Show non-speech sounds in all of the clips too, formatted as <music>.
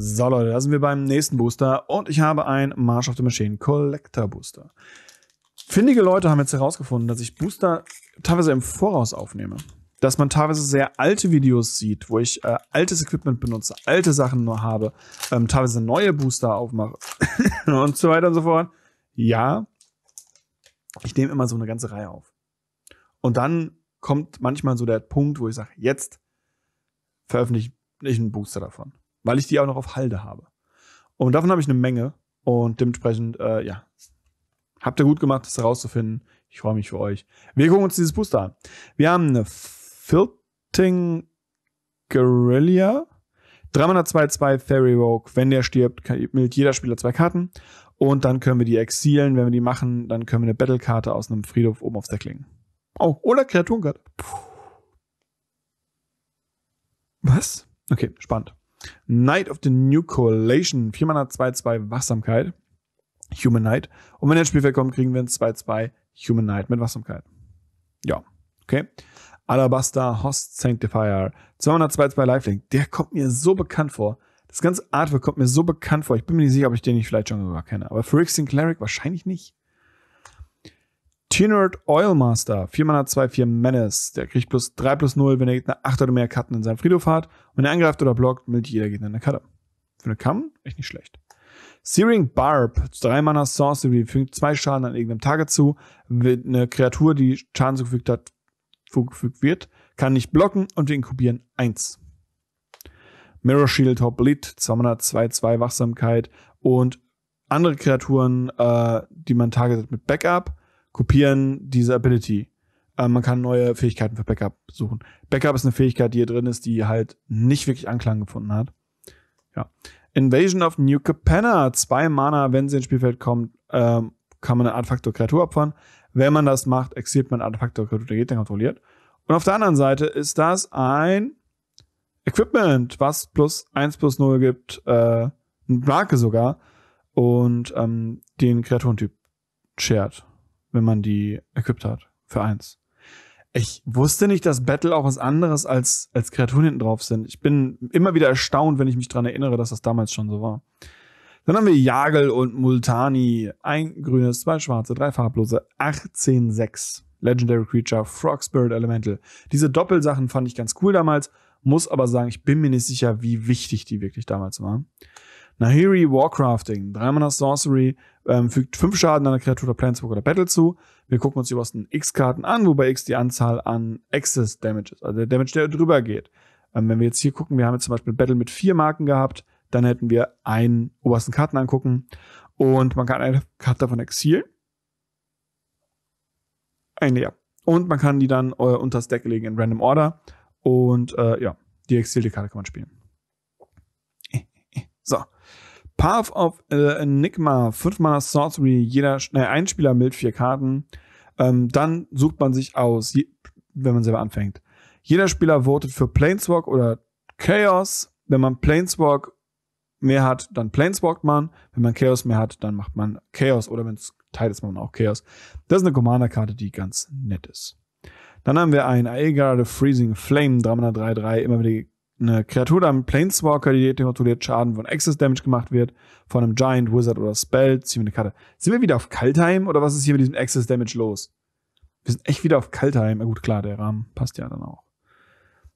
So Leute, da sind wir beim nächsten Booster und ich habe ein March of the Machine Collector Booster. Findige Leute haben jetzt herausgefunden, dass ich Booster teilweise im Voraus aufnehme. Dass man teilweise sehr alte Videos sieht, wo ich äh, altes Equipment benutze, alte Sachen nur habe, ähm, teilweise neue Booster aufmache <laughs> und so weiter und so fort. Ja, ich nehme immer so eine ganze Reihe auf. Und dann kommt manchmal so der Punkt, wo ich sage, jetzt veröffentliche ich einen Booster davon weil ich die auch noch auf Halde habe. Und davon habe ich eine Menge und dementsprechend, äh, ja, habt ihr gut gemacht, das herauszufinden. Ich freue mich für euch. Wir gucken uns dieses Booster an. Wir haben eine Filting Guerilla. 302 Fairy Rogue. Wenn der stirbt, mildt jeder Spieler zwei Karten. Und dann können wir die exilen. Wenn wir die machen, dann können wir eine Battle-Karte aus einem Friedhof oben aufs Deck legen. Oh, oder Kreaturenkarte. Was? Okay, spannend. Night of the New Coalition. 4 Mana 2-2 Wachsamkeit. Human Knight. Und wenn er ins Spielfeld kommt, kriegen wir ein 2-2 Human Knight mit Wachsamkeit. Ja, okay. Alabaster Host Sanctifier. 202-2 Lifelink. Der kommt mir so bekannt vor. Das ganze Artwork kommt mir so bekannt vor. Ich bin mir nicht sicher, ob ich den nicht vielleicht schon sogar kenne. Aber Phyrexian Cleric wahrscheinlich nicht. Tynerd Oilmaster, 4 Mana 2, 4 Menace. Der kriegt plus 3 plus 0, wenn er Gegner 8 oder mehr Karten in seinem Friedhof hat. Und wenn er angreift oder blockt, mildt jeder Gegner eine Karte. Für eine Kamm, echt nicht schlecht. Searing Barb, 3 Mana Sorcery, fügt 2 Schaden an irgendeinem Tage zu. Eine Kreatur, die Schaden zugefügt hat, zugefügt wird, kann nicht blocken und wir inkubieren 1. Mirror Shield Bleed, 2 Mana 2, 2 Wachsamkeit und andere Kreaturen, äh, die man targetet mit Backup kopieren diese Ability. Äh, man kann neue Fähigkeiten für Backup suchen. Backup ist eine Fähigkeit, die hier drin ist, die halt nicht wirklich Anklang gefunden hat. Ja. Invasion of New Capenna. Zwei Mana, wenn sie ins Spielfeld kommt, ähm, kann man eine Artefaktor-Kreatur opfern. Wenn man das macht, exiliert man Artefaktor-Kreatur, der Gegner kontrolliert. Und auf der anderen Seite ist das ein Equipment, was plus 1 plus 0 gibt, äh, eine Marke sogar, und ähm, den Kreaturentyp shared wenn man die equipped hat. Für eins. Ich wusste nicht, dass Battle auch was anderes als, als Kreaturen hinten drauf sind. Ich bin immer wieder erstaunt, wenn ich mich dran erinnere, dass das damals schon so war. Dann haben wir Jagel und Multani. Ein grünes, zwei schwarze, drei farblose, 18-6. Legendary Creature, Frog Spirit Elemental. Diese Doppelsachen fand ich ganz cool damals, muss aber sagen, ich bin mir nicht sicher, wie wichtig die wirklich damals waren. Nahiri Warcrafting, 3 Mana Sorcery, ähm, fügt 5 Schaden der Kreatur der Planeswalker oder Battle zu. Wir gucken uns die obersten X-Karten an, wobei X die Anzahl an Excess Damage ist, also der Damage, der drüber geht. Ähm, wenn wir jetzt hier gucken, wir haben jetzt zum Beispiel Battle mit 4 Marken gehabt, dann hätten wir einen obersten Karten angucken und man kann eine Karte davon exilen. Eine, ja. Und man kann die dann äh, unter das Deck legen in Random Order. Und äh, ja, die exilierte Karte kann man spielen. <laughs> So. Path of äh, Enigma, 5 Mana Sorcery, jeder, äh, ein Spieler mild vier Karten. Ähm, dann sucht man sich aus, je, wenn man selber anfängt. Jeder Spieler votet für Planeswalk oder Chaos. Wenn man Planeswalk mehr hat, dann Planeswalkt man. Wenn man Chaos mehr hat, dann macht man Chaos oder wenn es teilt ist, man auch Chaos. Das ist eine Commander-Karte, die ganz nett ist. Dann haben wir ein Aegar Freezing Flame, 3 Mana 3-3, immer wieder eine Kreatur am Planeswalker, die kontrolliert Schaden von Access Damage gemacht wird, von einem Giant, Wizard oder Spell, ziehen wir eine Karte. Sind wir wieder auf Kaltheim oder was ist hier mit diesem Access Damage los? Wir sind echt wieder auf Kaltheim. Na gut, klar, der Rahmen passt ja dann auch.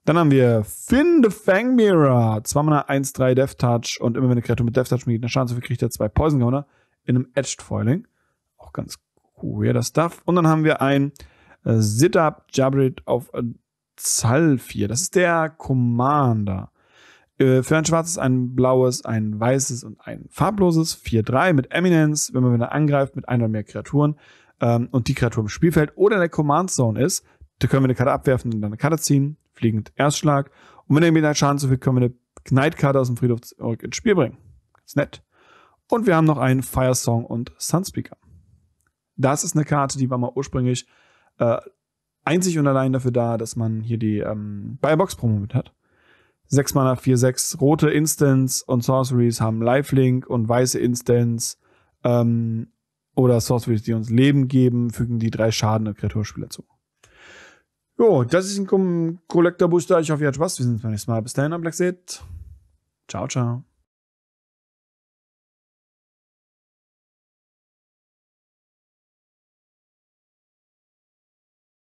Dann haben wir Finn the Fang Mirror. 2 Mana 1-3 Death Touch und immer wenn eine Kreatur mit Death Touch mit einer Schaden viel kriegt er zwei Poison Counter in einem Edged Foiling. Auch ganz weirder Stuff. Und dann haben wir ein äh, Sit-Up Jabrit auf Zalfir. Das ist der Commander. Äh, für ein schwarzes, ein blaues, ein weißes und ein farbloses. 4-3 mit Eminence, wenn man wieder angreift mit einer oder mehr Kreaturen ähm, und die Kreatur im Spielfeld oder in der Command Zone ist, da können wir eine Karte abwerfen und dann eine Karte ziehen. Fliegend Erstschlag. Und wenn er mir einen Schaden zufügt, können wir eine Knight-Karte aus dem Friedhof ins Spiel bringen. Ist nett. Und wir haben noch einen Fire Song und Sunspeaker. Das ist eine Karte, die war mal ursprünglich äh, einzig und allein dafür da, dass man hier die ähm, Buybox-Promo mit hat. 6 Mana, 4, 6 rote Instants und Sorceries haben Lifelink und weiße Instants ähm, oder Sorceries, die uns Leben geben, fügen die drei Schaden der Kreaturspieler zu. Jo, das ist ein Collector Booster. Ich hoffe, ihr habt Spaß. Wir sehen uns beim nächsten Mal. Bis dahin, Black Ciao, ciao.